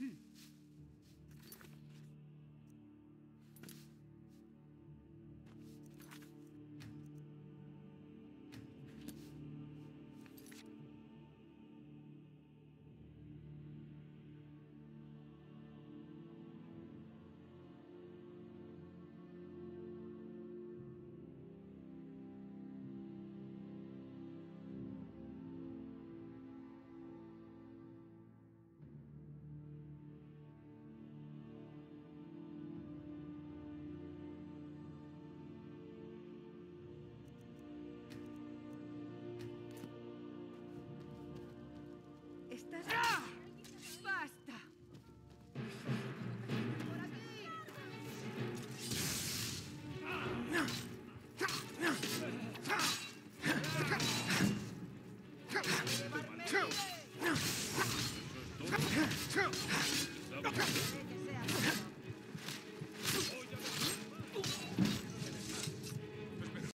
Mm-hmm. ¿Estás...? ¡Basta! ¡Por aquí! ¡Llevarme libre!